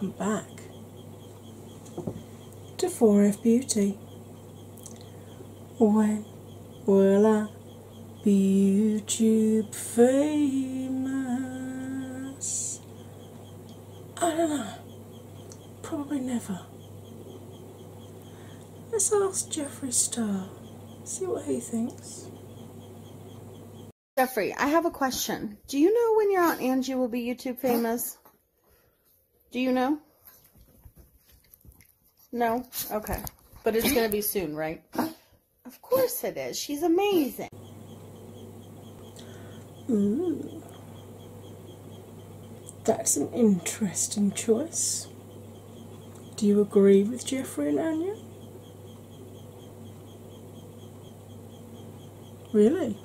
welcome back to 4F Beauty. When will I be YouTube famous? I don't know, probably never. Let's ask Jeffree Star, see what he thinks. Jeffree, I have a question. Do you know when your Aunt Angie will be YouTube famous? Do you know? No? Okay. But it's going to be soon, right? Of course it is. She's amazing. Ooh. That's an interesting choice. Do you agree with Jeffree and Anya? Really?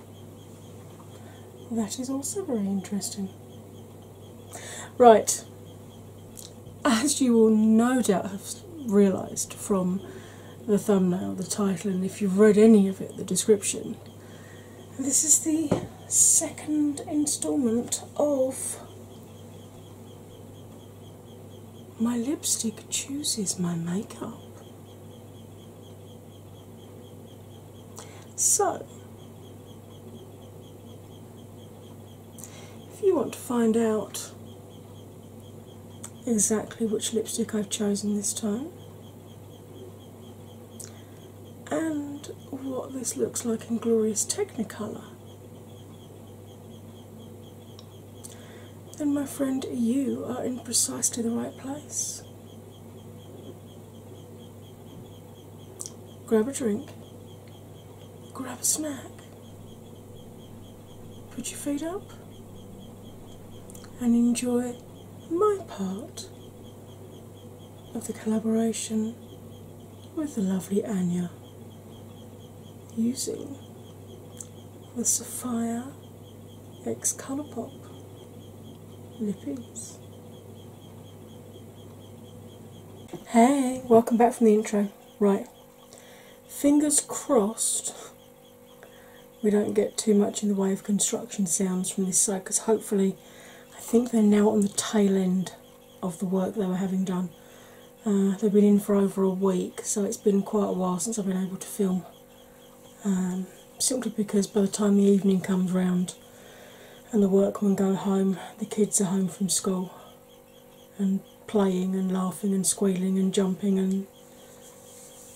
That is also very interesting. Right. As you will no doubt have realised from the thumbnail, the title, and if you've read any of it, the description, this is the second instalment of My Lipstick Chooses My Makeup. So, if you want to find out exactly which lipstick I've chosen this time. And what this looks like in glorious Technicolor, then my friend, you are in precisely the right place. Grab a drink, grab a snack, put your feet up, and enjoy my part of the collaboration with the lovely Anya using the Safiya X Colourpop lippies. Hey, welcome back from the intro. Right, fingers crossed we don't get too much in the way of construction sounds from this side because hopefully think they're now on the tail end of the work they were having done. Uh, they've been in for over a week, so it's been quite a while since I've been able to film. Um, simply because by the time the evening comes round and the workmen go home, the kids are home from school and playing and laughing and squealing and jumping and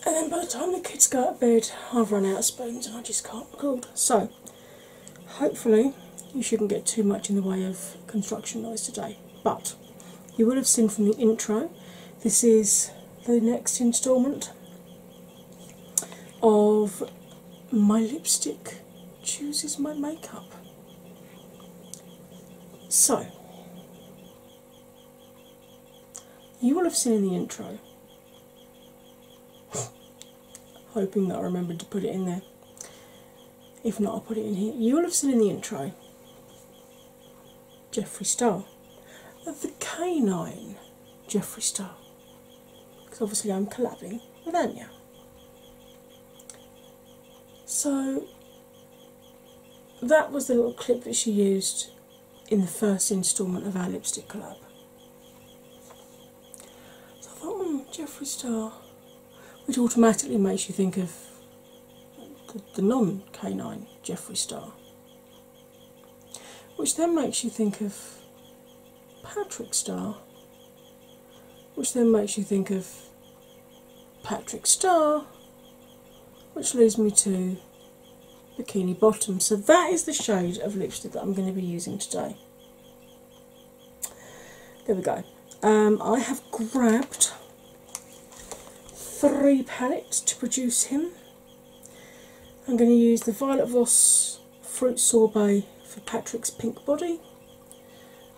and then by the time the kids go to bed, I've run out of spoons and I just can't record. So, hopefully, you shouldn't get too much in the way of construction noise today. But you will have seen from the intro, this is the next instalment of My Lipstick Chooses My Makeup. So, you will have seen in the intro hoping that I remembered to put it in there. If not, I'll put it in here. You will have seen in the intro Jeffree Star, the canine Jeffree Star, because obviously I'm collabing with Anya. So that was the little clip that she used in the first instalment of our lipstick collab. So I thought, hmm, Jeffree Star which automatically makes you think of the, the non canine Jeffree Star, which then makes you think of Patrick Star, which then makes you think of Patrick Star, which leads me to Bikini Bottom. So, that is the shade of lipstick that I'm going to be using today. There we go. Um, I have grabbed three palettes to produce him. I'm going to use the Violet Voss Fruit Sorbet for Patrick's pink body.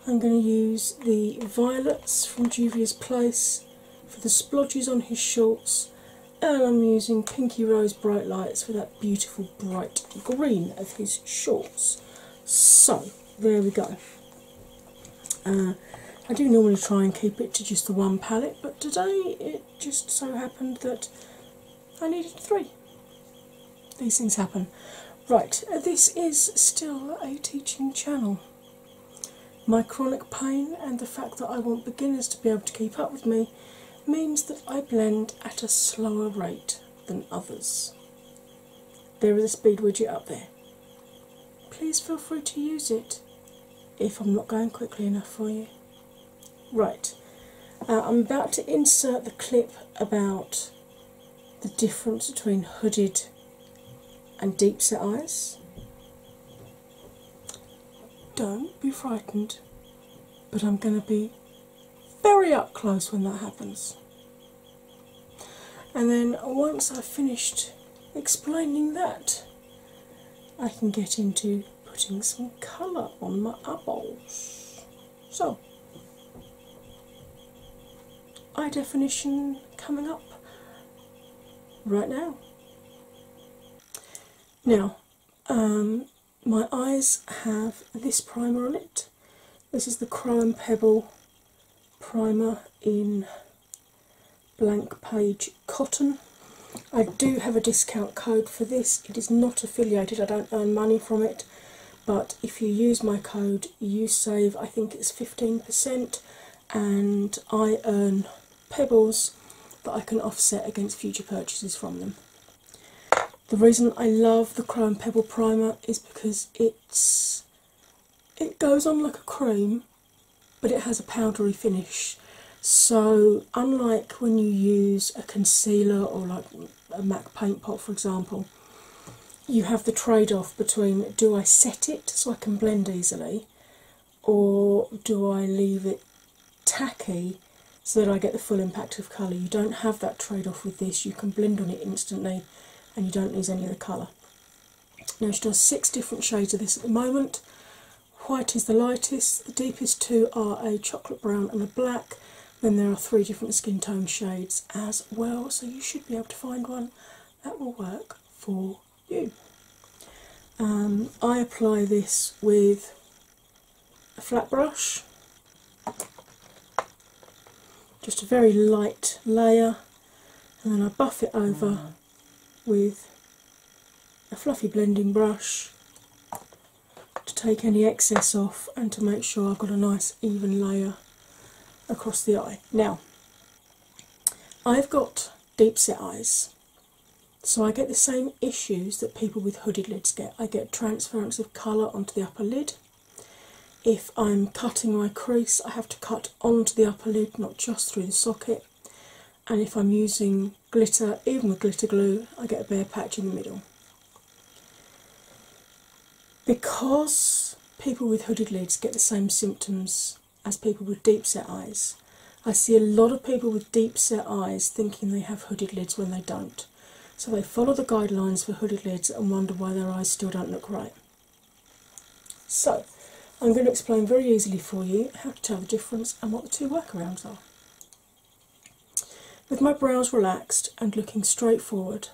I'm going to use the violets from Juvia's Place for the splodges on his shorts, and I'm using Pinky Rose Bright Lights for that beautiful bright green of his shorts. So, there we go. Uh, I do normally try and keep it to just the one palette, but today it just so happened that I needed three. These things happen. Right, uh, this is still a teaching channel. My chronic pain and the fact that I want beginners to be able to keep up with me means that I blend at a slower rate than others. There is a speed widget up there. Please feel free to use it if I'm not going quickly enough for you. Right, uh, I'm about to insert the clip about the difference between hooded and deep set eyes. Don't be frightened, but I'm going to be very up close when that happens. And then once I've finished explaining that, I can get into putting some colour on my eyeballs. So, eye definition coming up right now. Now, um, my eyes have this primer on it. This is the and Pebble primer in blank page cotton. I do have a discount code for this. It is not affiliated, I don't earn money from it, but if you use my code, you save I think it's 15%, and I earn pebbles that I can offset against future purchases from them. The reason I love the Chrome Pebble primer is because it's it goes on like a cream, but it has a powdery finish. So, unlike when you use a concealer or like a MAC paint pot, for example, you have the trade off between do I set it so I can blend easily, or do I leave it tacky so that I get the full impact of colour. You don't have that trade off with this, you can blend on it instantly and you don't lose any of the colour. Now, she does six different shades of this at the moment. White is the lightest, the deepest two are a chocolate brown and a black. Then there are three different skin tone shades as well, so you should be able to find one that will work for you. Um, I apply this with a flat brush just a very light layer, and then I buff it over with a fluffy blending brush to take any excess off and to make sure I've got a nice even layer across the eye. Now, I've got deep set eyes, so I get the same issues that people with hooded lids get. I get transference of colour onto the upper lid, if I'm cutting my crease, I have to cut onto the upper lid, not just through the socket. And if I'm using glitter, even with glitter glue, I get a bare patch in the middle. Because people with hooded lids get the same symptoms as people with deep set eyes, I see a lot of people with deep set eyes thinking they have hooded lids when they don't. So they follow the guidelines for hooded lids and wonder why their eyes still don't look right. So, I'm going to explain very easily for you how to tell the difference and what the two workarounds are. With my brows relaxed and looking straight forward,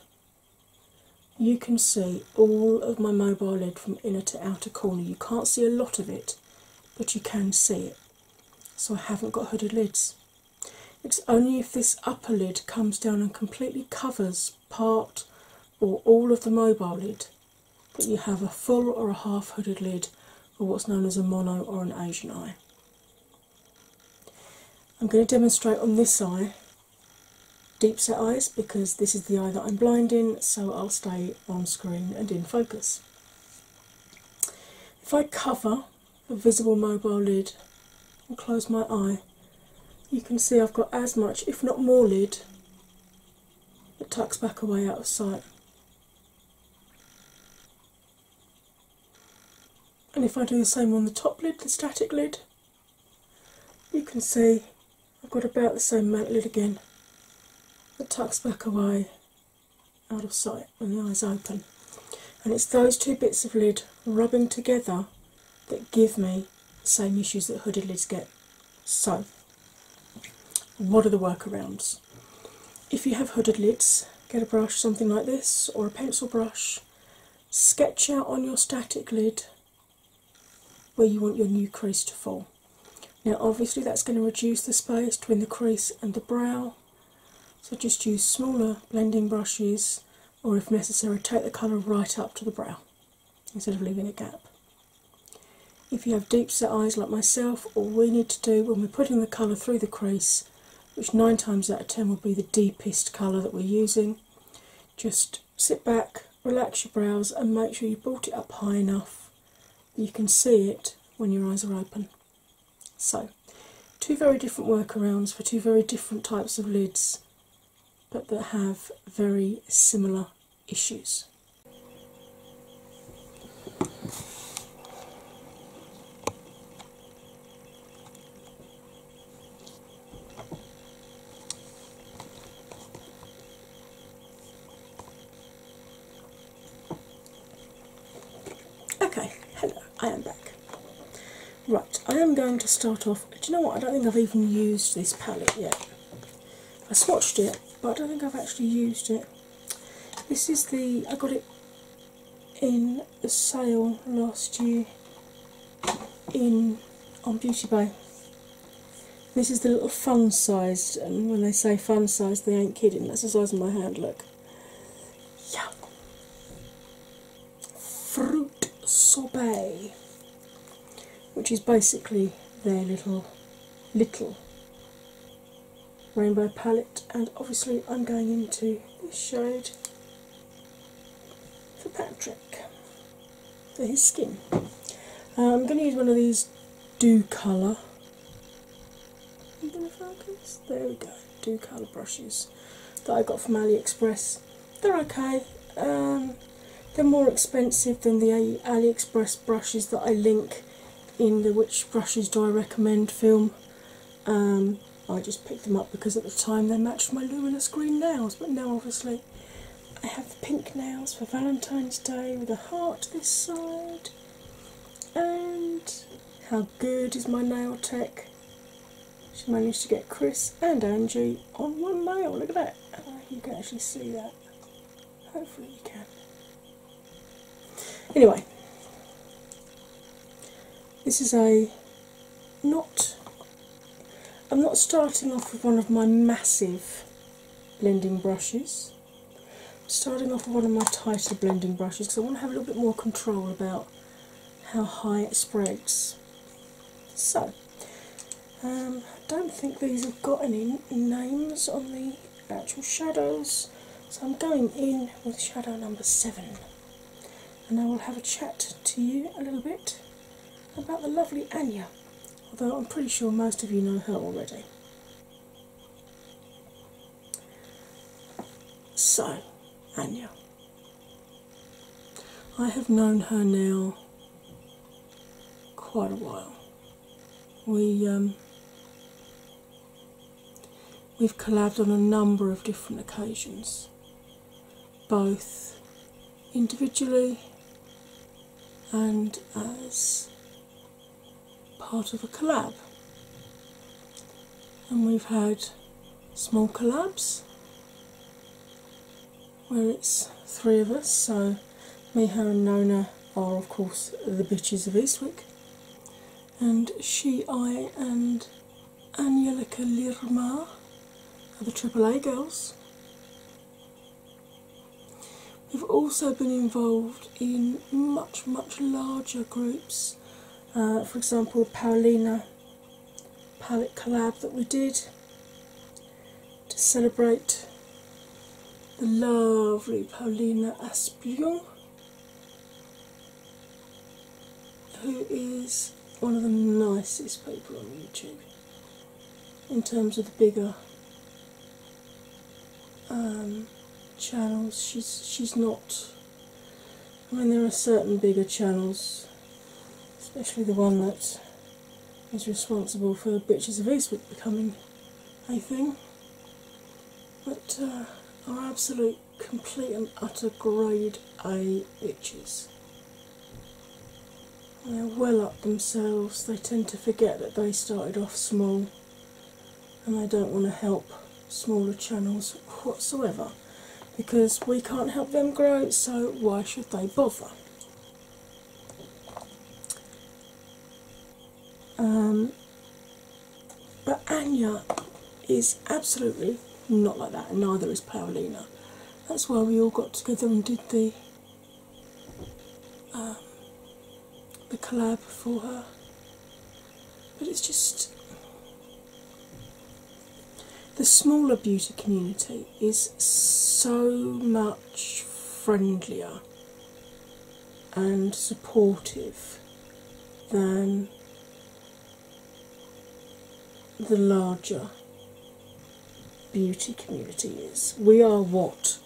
you can see all of my mobile lid from inner to outer corner. You can't see a lot of it, but you can see it. So I haven't got hooded lids. It's only if this upper lid comes down and completely covers part or all of the mobile lid that you have a full or a half hooded lid or what's known as a mono or an Asian eye. I'm going to demonstrate on this eye deep set eyes because this is the eye that I'm blind in, so I'll stay on screen and in focus. If I cover a visible mobile lid and close my eye, you can see I've got as much, if not more, lid that tucks back away out of sight. And if I do the same on the top lid, the static lid, you can see I've got about the same amount lid again that tucks back away out of sight when the eyes open. And it's those two bits of lid rubbing together that give me the same issues that hooded lids get. So, what are the workarounds? If you have hooded lids, get a brush, something like this, or a pencil brush, sketch out on your static lid where you want your new crease to fall. Now, obviously, that's going to reduce the space between the crease and the brow, so just use smaller blending brushes, or if necessary, take the colour right up to the brow instead of leaving a gap. If you have deep set eyes like myself, all we need to do when we're putting the colour through the crease, which nine times out of ten will be the deepest colour that we're using, just sit back, relax your brows, and make sure you brought it up high enough that you can see it when your eyes are open. So, two very different workarounds for two very different types of lids, but that have very similar issues. Okay, hello, I am back. Right, I am going to start off. Do you know what? I don't think I've even used this palette yet. I swatched it, but I don't think I've actually used it. This is the. I got it in a sale last year in on Beauty Bay. This is the little fun sized, and when they say fun sized, they ain't kidding. That's the size of my hand. Look, yeah, fruit sorbet, which is basically their little little rainbow palette, and obviously I'm going into this shade for Patrick for his skin. Uh, I'm going to use one of these Docolor. going to focus? There we go. Docolor brushes that I got from AliExpress. They're okay. Um, they're more expensive than the AliExpress brushes that I link in the Which Brushes Do I Recommend film. Um, I just picked them up because at the time they matched my luminous green nails, but now obviously I have the pink nails for Valentine's Day with a heart this side. And how good is my nail tech? She managed to get Chris and Angie on one nail. Look at that. Oh, you can actually see that. Hopefully, you can. Anyway, this is a not. I'm not starting off with one of my massive blending brushes. I'm starting off with one of my tighter blending brushes because I want to have a little bit more control about how high it spreads. So, um, I don't think these have got any names on the actual shadows, so I'm going in with shadow number seven and I will have a chat to you a little bit about the lovely Anya, although I'm pretty sure most of you know her already. So, Anya. I have known her now quite a while. We um, we've collabed on a number of different occasions, both individually and as part of a collab. And we've had small collabs where it's three of us, so me, her, and Nona are, of course, the bitches of Eastwick, and she, I, and Angelica Lirma are the AAA girls. We've also been involved in much, much larger groups. Uh, for example, Paulina palette collab that we did to celebrate the lovely Paulina Aspion, who is one of the nicest people on YouTube in terms of the bigger um, channels. She's she's not. I mean, there are certain bigger channels, especially the one that is responsible for Bitches of Eastwick becoming a thing, but uh, are absolute, complete, and utter grade A bitches. They're well up themselves, they tend to forget that they started off small and they don't want to help smaller channels whatsoever because we can't help them grow, so why should they bother? Um, but Anya is absolutely not like that, and neither is Paulina. That's why we all got together and did the um, the collab for her. But it's just. The smaller beauty community is so much friendlier and supportive than the larger beauty community is. We are what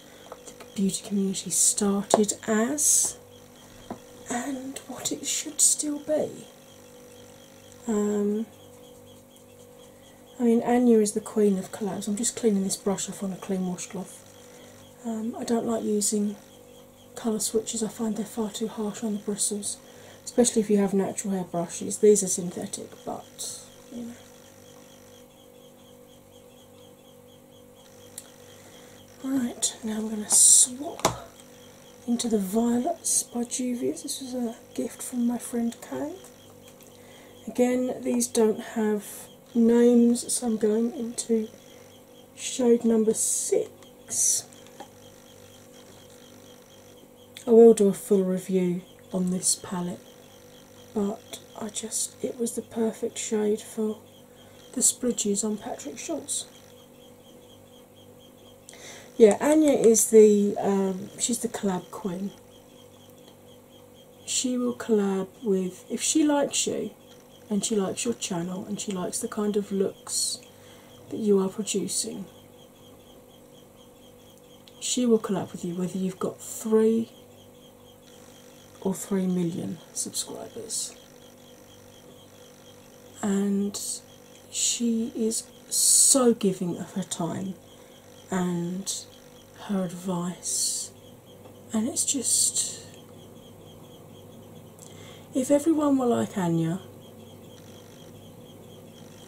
the beauty community started as and what it should still be. Um, I mean, Anya is the queen of collabs. I'm just cleaning this brush off on a clean washcloth. Um, I don't like using colour switches, I find they're far too harsh on the bristles, especially if you have natural hair brushes. These are synthetic, but you know. Right, now I'm going to swap into the Violets by Juvia's. This was a gift from my friend Kay. Again, these don't have names, so I'm going into shade number six. I will do a full review on this palette, but I just, it was the perfect shade for the spridges on Patrick Schultz. Yeah, Anya is the um, she's the collab queen. She will collab with if she likes you, and she likes your channel, and she likes the kind of looks that you are producing. She will collab with you whether you've got three or three million subscribers, and she is so giving of her time and her advice, and it's just if everyone were like Anya,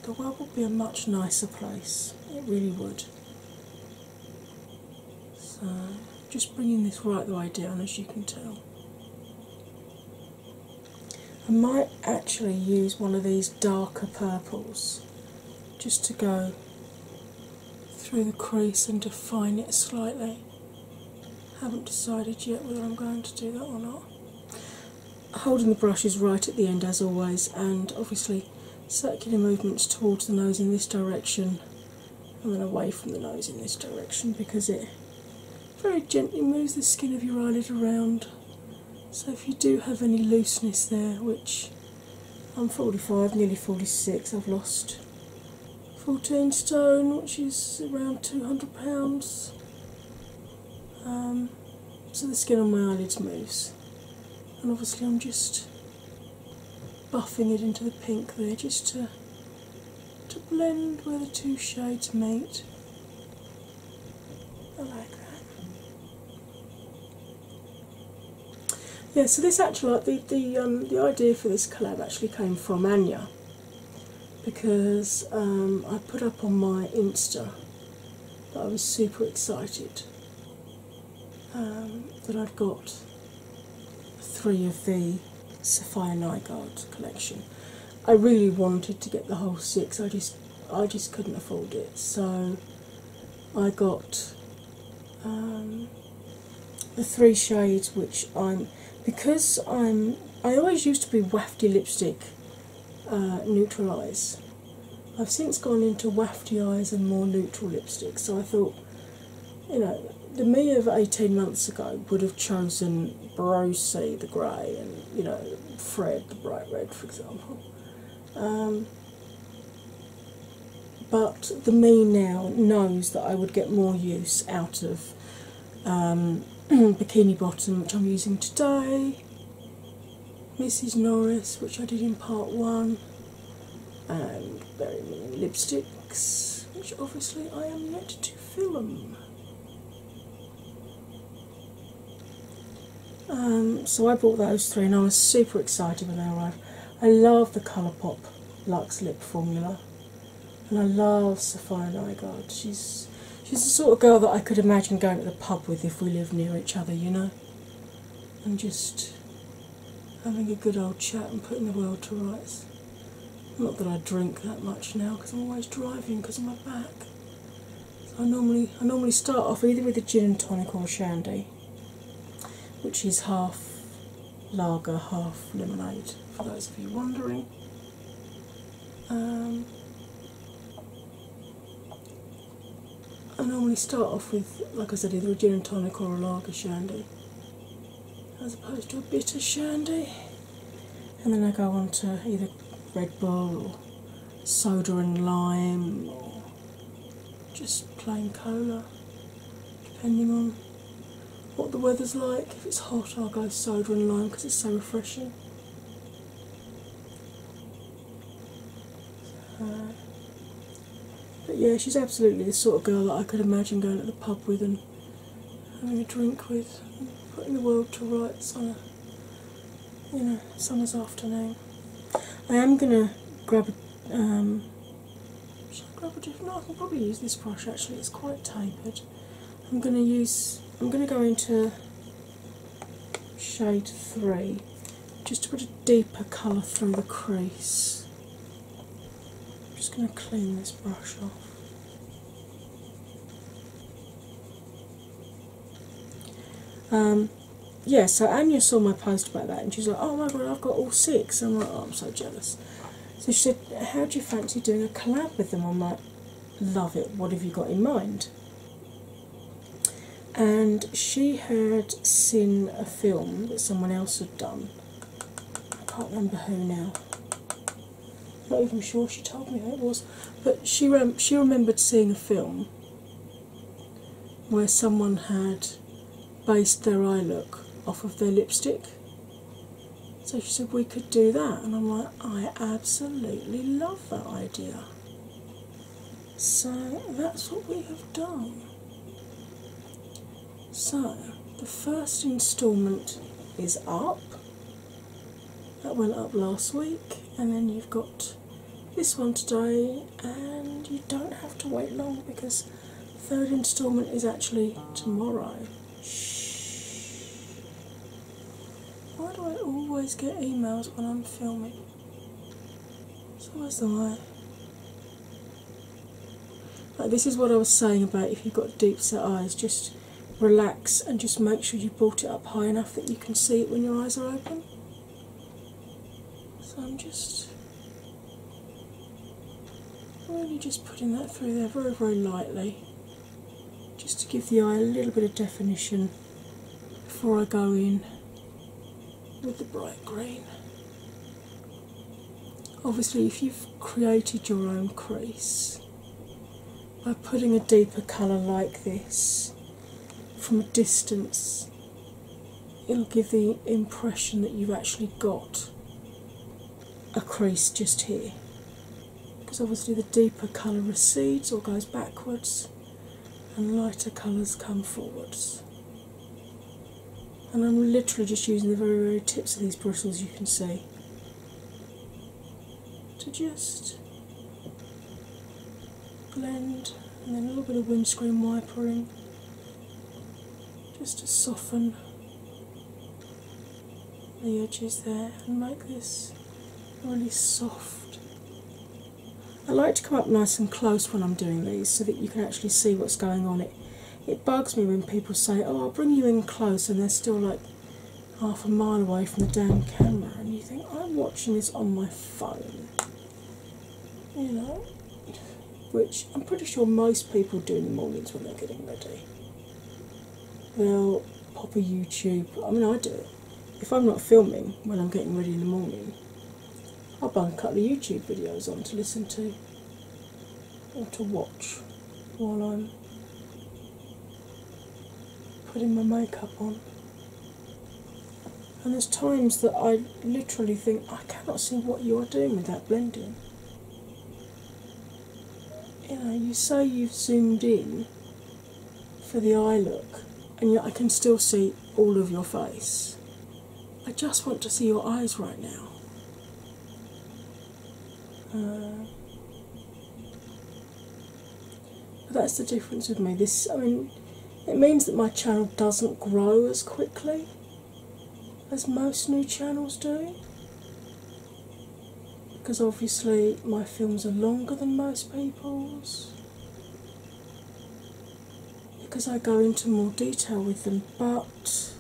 the world would be a much nicer place. It really would. So, just bringing this right the way down, as you can tell. I might actually use one of these darker purples just to go through the crease and define it slightly. Haven't decided yet whether I'm going to do that or not. Holding the brush is right at the end as always, and obviously circular movements towards the nose in this direction and then away from the nose in this direction because it very gently moves the skin of your eyelid around. So if you do have any looseness there, which I'm 45, nearly 46, I've lost 14 stone, which is around 200 pounds. Um, so the skin on my eyelids moves, and obviously I'm just buffing it into the pink there just to to blend where the two shades meet. I like that. Yeah, so this actually the the um, the idea for this collab actually came from Anya because um, I put up on my Insta that I was super excited um, that I'd got three of the Safiya Nygaard collection. I really wanted to get the whole six. I just I just couldn't afford it, so I got um, the three shades which I'm because I'm I always used to be wafty lipstick uh, neutral eyes. I've since gone into wafty eyes and more neutral lipsticks, so I thought, you know, the me of 18 months ago would have chosen Brosy the grey and, you know, Fred the bright red, for example. Um, but the me now knows that I would get more use out of um, Bikini Bottom, which I'm using today, Mrs. Norris, which I did in part one, and Very Mini Lipsticks, which obviously I am yet to film. Um, so I bought those three and I was super excited when they arrived. I love the Colourpop Luxe Lip formula and I love Safiya Nygaard. She's she's the sort of girl that I could imagine going to the pub with if we lived near each other, you know, and just having a good old chat and putting the world to rights. Not that I drink that much now because I'm always driving because of my back. So I normally I normally start off either with a gin and tonic or a shandy, which is half lager, half lemonade, for those of you wondering. Um, I normally start off with, like I said, either a gin and tonic or a lager shandy, as opposed to a bitter shandy. And then I go on to either Red Bull or soda and lime or just plain cola, depending on what the weather's like. If it's hot, I'll go soda and lime because it's so refreshing. But yeah, she's absolutely the sort of girl that I could imagine going to the pub with and having a drink with, putting the world to rights on a you know summer's afternoon. I am gonna grab a um, should I grab a different? No, I can probably use this brush actually. It's quite tapered. I'm gonna use. I'm gonna go into shade three just to put a deeper colour through the crease. I'm just going to clean this brush off. Um, yeah, so Anya saw my post about that and she's like, oh my god, I've got all six. I'm like, oh, I'm so jealous. So she said, how do you fancy doing a collab with them? I'm like, love it. What have you got in mind? And she had seen a film that someone else had done. I can't remember who now. Not even sure she told me who it was, but she rem- she remembered seeing a film where someone had based their eye look off of their lipstick. So she said we could do that, and I'm like, I absolutely love that idea. So that's what we have done. So the first instalment is up. That went up last week, and then you've got this one today, and you don't have to wait long because the third instalment is actually tomorrow. Why do I always get emails when I'm filming? It's always the way. Like this is what I was saying about if you've got deep set eyes, just relax and just make sure you brought it up high enough that you can see it when your eyes are open. So I'm just really just putting that through there very, very lightly, just to give the eye a little bit of definition before I go in with the bright green. Obviously, if you've created your own crease by putting a deeper colour like this from a distance, it'll give the impression that you've actually got a crease just here. Because obviously, the deeper colour recedes or goes backwards, and lighter colours come forwards. And I'm literally just using the very, very tips of these bristles, you can see, to just blend and then a little bit of windscreen wipering just to soften the edges there and make this really soft. I like to come up nice and close when I'm doing these so that you can actually see what's going on. It it bugs me when people say, "Oh, I'll bring you in close," and they're still like half a mile away from the damn camera, and you think I'm watching this on my phone, you know, which I'm pretty sure most people do in the mornings when they're getting ready. They'll pop a YouTube. I mean, I do it. If I'm not filming when I'm getting ready in the morning, I'll bung a couple of YouTube videos on to listen to or to watch while I'm putting my makeup on. And there's times that I literally think I cannot see what you are doing with that blending. You know, you say you've zoomed in for the eye look, and yet I can still see all of your face. I just want to see your eyes right now. Uh, but that's the difference with me. This, I mean, it means that my channel doesn't grow as quickly as most new channels do. Because obviously, my films are longer than most people's. Because I go into more detail with them, but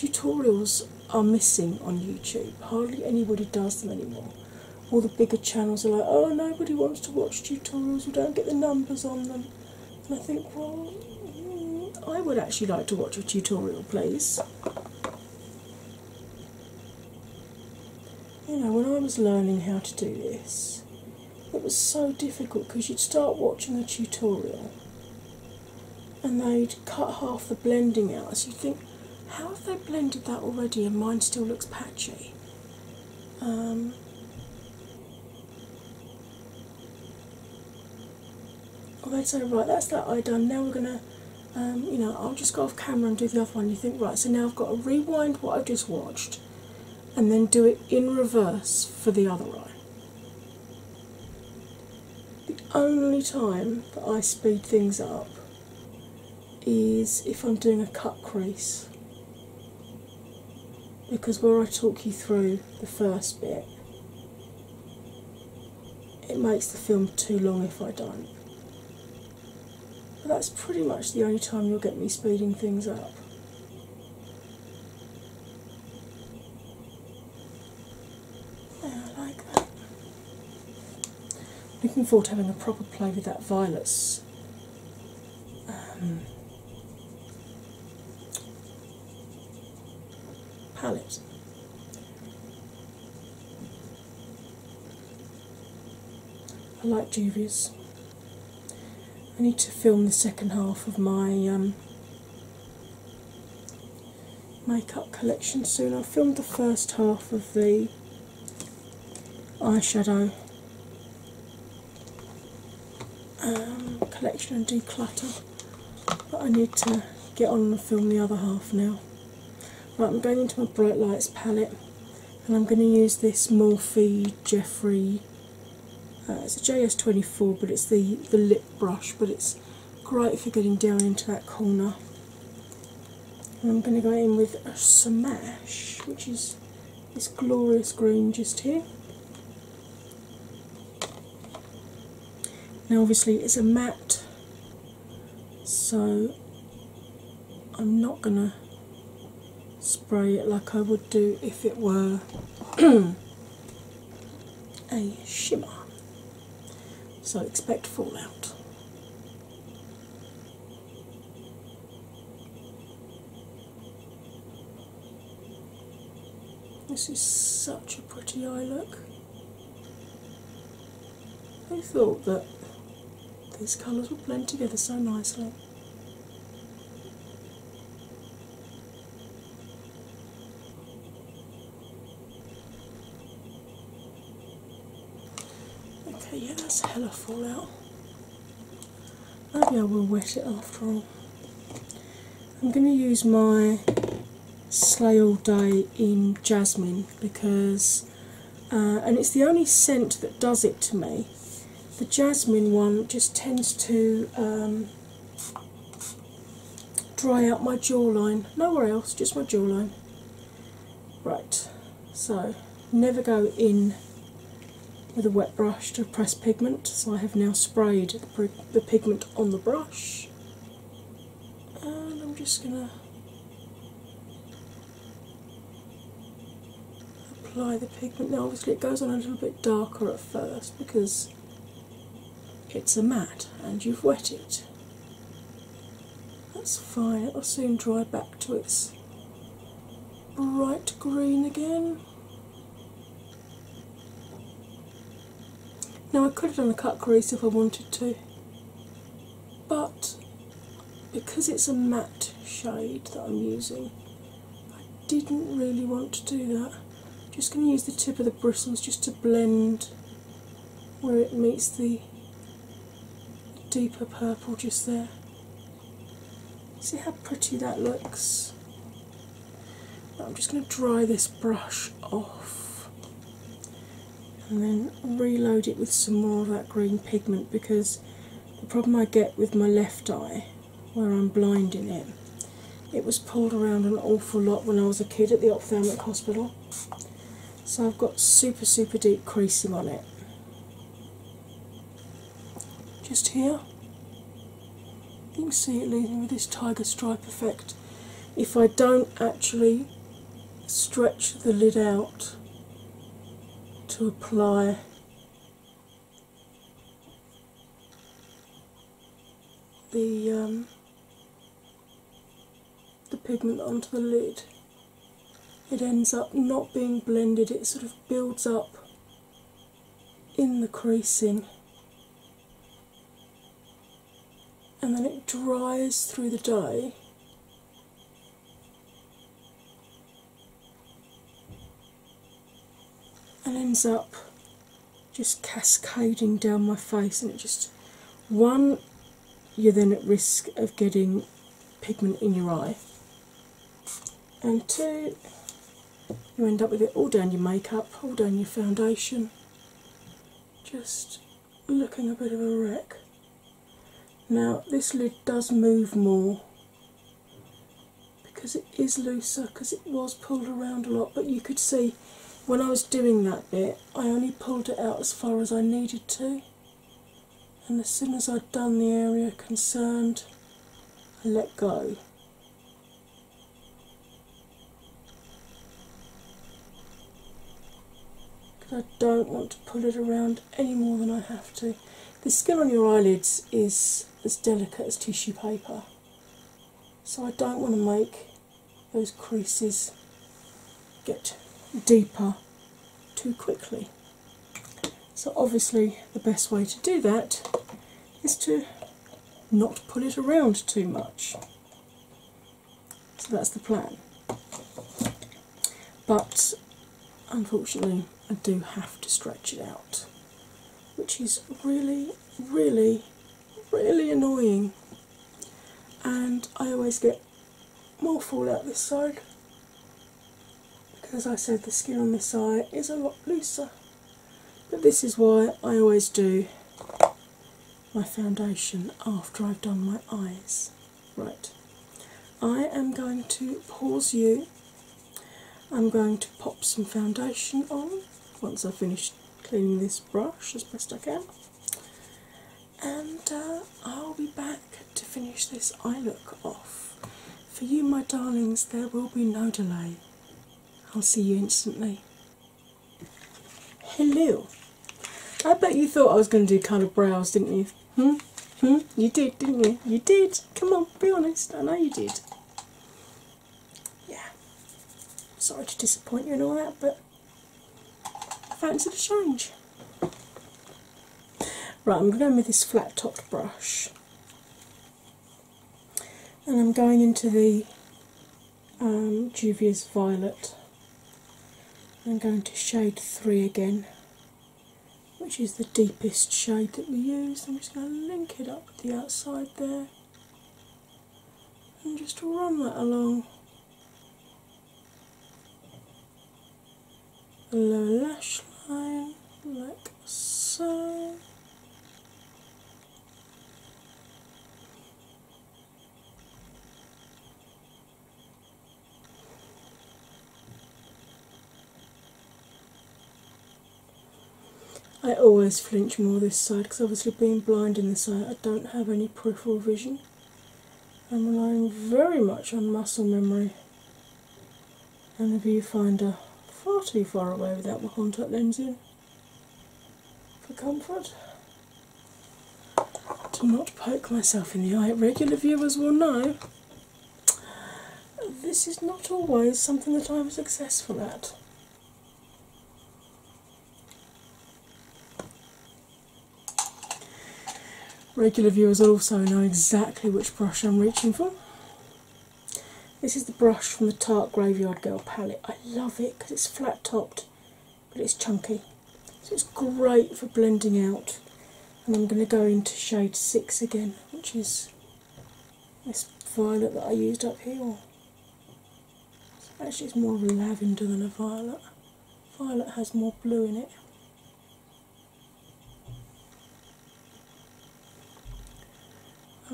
tutorials are missing on YouTube. Hardly anybody does them anymore. All the bigger channels are like, oh, nobody wants to watch tutorials, we don't get the numbers on them. And I think, well, mm, I would actually like to watch a tutorial, please. You know, when I was learning how to do this, it was so difficult because you'd start watching a tutorial and they'd cut half the blending out. So you think, how have they blended that already and mine still looks patchy? Um, they'd say, right, that's that eye done. Now we're gonna, um, you know, I'll just go off camera and do the other one. You think, right, so now I've got to rewind what I just watched and then do it in reverse for the other eye. The only time that I speed things up is if I'm doing a cut crease. Because where I talk you through the first bit, it makes the film too long if I don't. But that's pretty much the only time you'll get me speeding things up. Yeah, I like that. Looking forward to having a proper play with that violets. Um, palette. Juvia's. I need to film the second half of my um, makeup collection soon. I filmed the first half of the eyeshadow um, collection and declutter, but I need to get on and film the other half now. Right, I'm going into my Bright Lights palette and I'm going to use this Morphe Jeffree. Uh, it's a JS24, but it's the, the lip brush, but it's great for getting down into that corner. And I'm going to go in with a Smash, which is this glorious green just here. Now, obviously, it's a matte, so I'm not going to spray it like I would do if it were a shimmer. So expect fallout. This is such a pretty eye look. I thought that these colours would blend together so nicely. That's hella fallout. Maybe I will wet it after all. I'm going to use my Slay All Day in Jasmine because, uh, and it's the only scent that does it to me. The jasmine one just tends to um, dry out my jawline. Nowhere else, just my jawline. Right, so never go in with a wet brush to press pigment, so I have now sprayed the, the pigment on the brush. And I'm just going to apply the pigment. Now, obviously, it goes on a little bit darker at first because it's a matte and you've wet it. That's fine, it'll soon dry back to its bright green again. Now, I could have done a cut crease if I wanted to, but because it's a matte shade that I'm using, I didn't really want to do that. I'm Just going to use the tip of the bristles just to blend where it meets the deeper purple just there. See how pretty that looks? I'm just going to dry this brush off and then reload it with some more of that green pigment because the problem I get with my left eye where I'm blind in it, it was pulled around an awful lot when I was a kid at the ophthalmic hospital. So I've got super, super deep creasing on it just here. You can see it leaving with this tiger stripe effect. if I don't actually stretch the lid out to apply the um, the pigment onto the lid, it ends up not being blended. It sort of builds up in the creasing, and then it dries through the day. And ends up just cascading down my face, and it just one you're then at risk of getting pigment in your eye, and two, you end up with it all down your makeup, all down your foundation, just looking a bit of a wreck. Now, this lid does move more because it is looser, because it was pulled around a lot, but you could see when I was doing that bit, I only pulled it out as far as I needed to and as soon as I'd done the area concerned, I let go. Because I don't want to pull it around any more than I have to. The skin on your eyelids is as delicate as tissue paper, so I don't want to make those creases get deeper too quickly. So, obviously, the best way to do that is to not pull it around too much. So, that's the plan. But unfortunately, I do have to stretch it out, which is really, really, really annoying. And I always get more fallout this side because I said the skin on this eye is a lot looser. But this is why I always do my foundation after I've done my eyes. Right, I am going to pause you. I'm going to pop some foundation on once I've finished cleaning this brush as best I can, and uh, I'll be back to finish this eye look off. For you, my darlings, there will be no delay. I'll see you instantly. Hello. I bet you thought I was going to do coloured brows, didn't you? Hmm? Hmm? You did, didn't you? You did. Come on, be honest. I know you did. Yeah. Sorry to disappoint you and all that, but I fancied a change. Right, I'm going with this flat topped brush. And I'm going into the um, Juvia's Violet. I'm going to shade 3 again which is the deepest shade that we use. I'm just going to link it up with the outside there and just run that along the lower lash line like so. I always flinch more this side because obviously being blind in this eye I don't have any peripheral vision. I'm relying very much on muscle memory and a viewfinder far too far away without my contact lens in for comfort. To not poke myself in the eye, regular viewers will know this is not always something that I'm successful at. Regular viewers also know exactly which brush I'm reaching for. This is the brush from the Tarte Graveyard Girl palette. I love it because it's flat topped but it's chunky. So it's great for blending out. And I'm going to go into shade 6 again, which is this violet that I used up here. Actually, it's more of a lavender than a violet. Violet has more blue in it.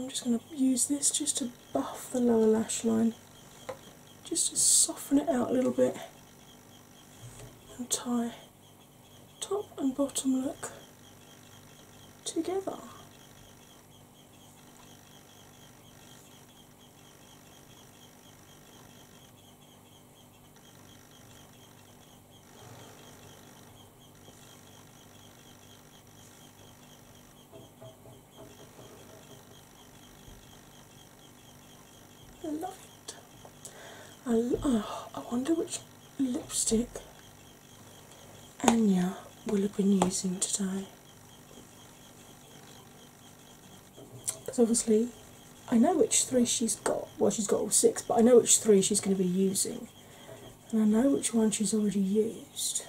I'm just going to use this just to buff the lower lash line, just to soften it out a little bit and tie top and bottom look together. I, oh, I wonder which lipstick Anya will have been using today. Because obviously, I know which three she's got. Well, she's got all six, but I know which three she's going to be using. And I know which one she's already used.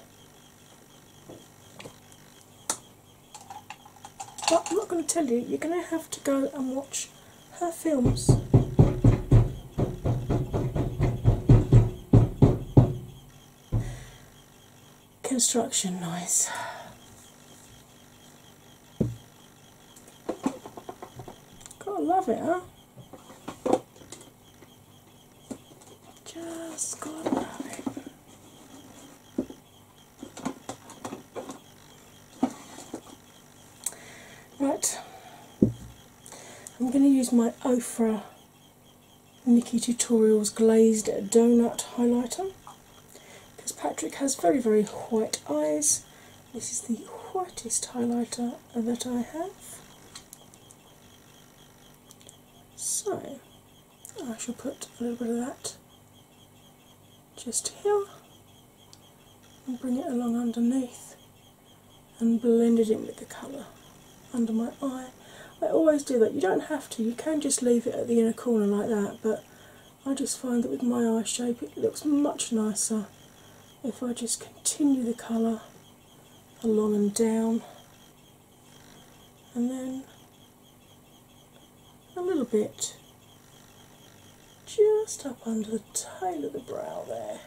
But I'm not going to tell you, you're going to have to go and watch her films. Construction noise. Gotta love it, huh? Just gotta love it. Right, I'm going to use my Ofra NikkieTutorials Glazed Donut Highlighter Patrick has very, very white eyes. This is the whitest highlighter that I have. So, I shall put a little bit of that just here and bring it along underneath and blend it in with the colour under my eye. I always do that. You don't have to, you can just leave it at the inner corner like that, but I just find that with my eye shape it looks much nicer if I just continue the colour along and down and then a little bit just up under the tail of the brow there.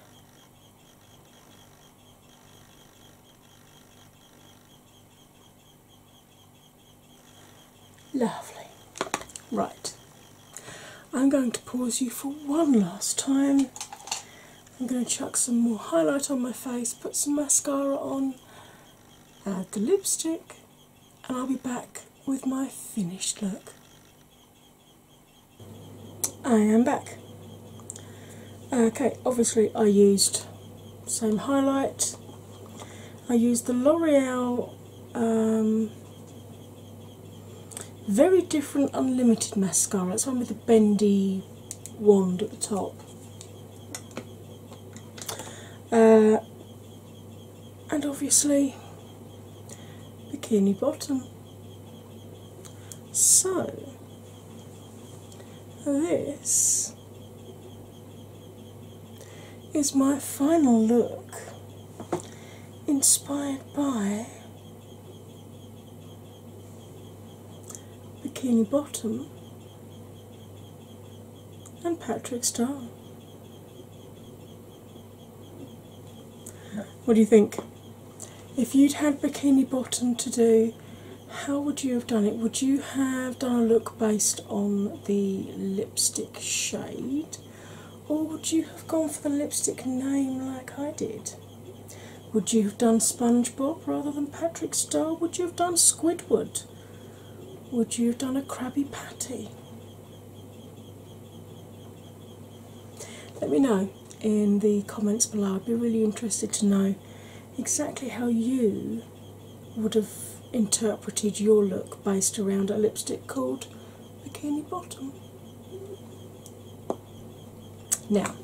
Lovely. Right. I'm going to pause you for one last time. I'm going to chuck some more highlight on my face, put some mascara on, add the lipstick, and I'll be back with my finished look. I am back. Okay, obviously I used same highlight. I used the L'Oreal um, very different unlimited mascara. It's one with a bendy wand at the top. Uh, and obviously bikini bottom. So this is my final look inspired by Bikini Bottom and Patrick Star. What do you think? If you'd had Bikini Bottom to do, how would you have done it? Would you have done a look based on the lipstick shade, or would you have gone for the lipstick name like I did? Would you have done SpongeBob rather than Patrick Star? Would you have done Squidward? Would you have done a Krabby Patty? Let me know in the comments below. I'd be really interested to know exactly how you would have interpreted your look based around a lipstick called Bikini Bottom. Now,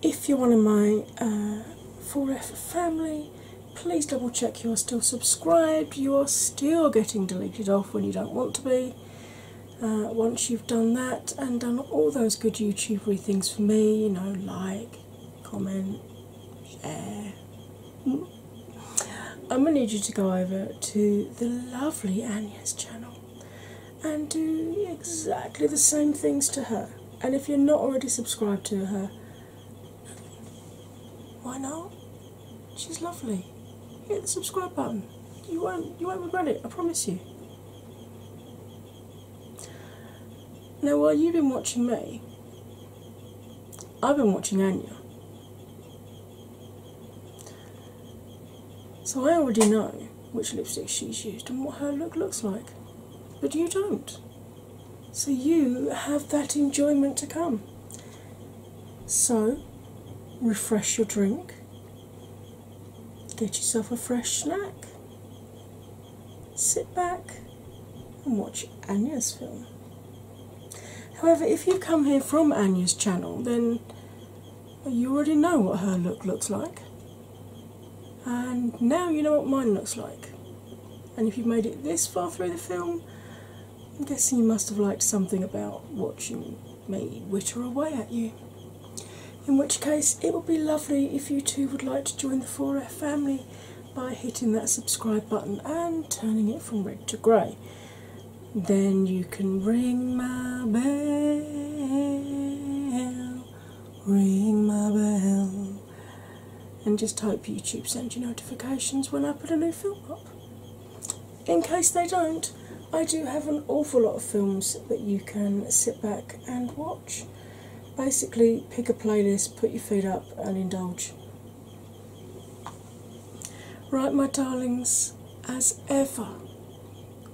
if you're one of my uh, 4F family, please double check you are still subscribed. You are still getting deleted off when you don't want to be. Uh, once you've done that and done all those good YouTubery things for me, you know, like, comment, share, I'm going to need you to go over to the lovely Anya's channel and do exactly the same things to her. And if you're not already subscribed to her, why not? She's lovely. Hit the subscribe button. You won't you won't regret it, I promise you. Now while you've been watching me, I've been watching Anya. So I already know which lipstick she's used and what her look looks like. But you don't. So you have that enjoyment to come. So refresh your drink, get yourself a fresh snack, sit back and watch Anya's film. However, if you've come here from Anya's channel, then You already know what her look looks like, and now you know what mine looks like. And if you've made it this far through the film, I'm guessing you must have liked something about watching me witter away at you. In which case, it would be lovely if you too would like to join the 4F family by hitting that subscribe button and turning it from red to grey. Then you can ring my bell, ring my bell, and just hope YouTube sends you notifications when I put a new film up. In case they don't, I do have an awful lot of films that you can sit back and watch. Basically, pick a playlist, put your feet up, and indulge. Right, my darlings, as ever,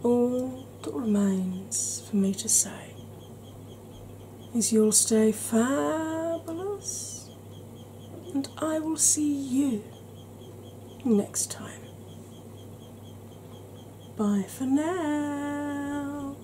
all that remains for me to say is you'll stay fabulous, and I will see you next time. Bye for now.